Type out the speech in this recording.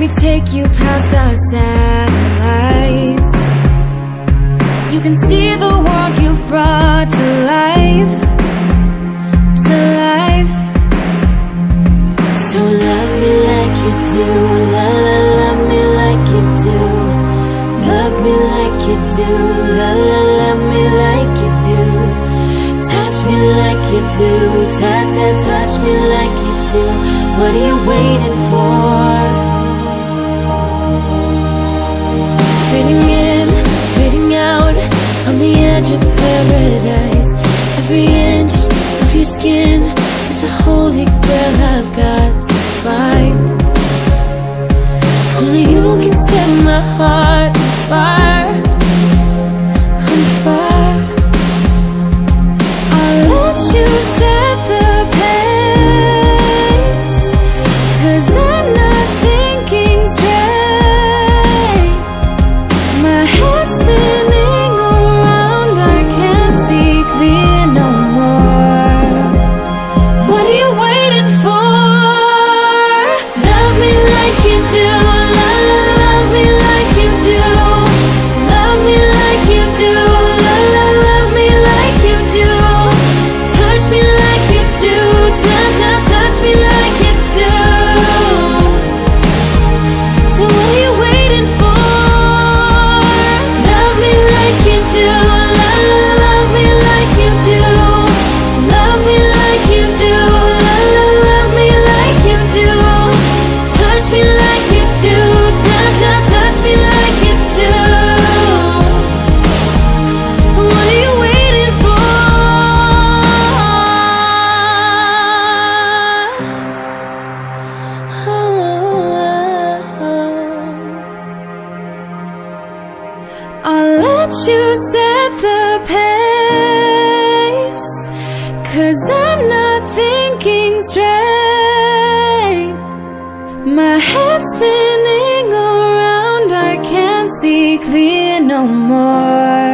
me take you past our satellites. You can see the world you've brought to life, to life. So love me like you do, la la love me like you do. Love me like you do, la la love me like you do. Touch me like you do, ta ta touch me like you do. What are you waiting for? Paradise. Every inch of your skin is a holy grail I've got you set the pace. Cause I'm not thinking straight. My head's spinning around, I can't see clear no more.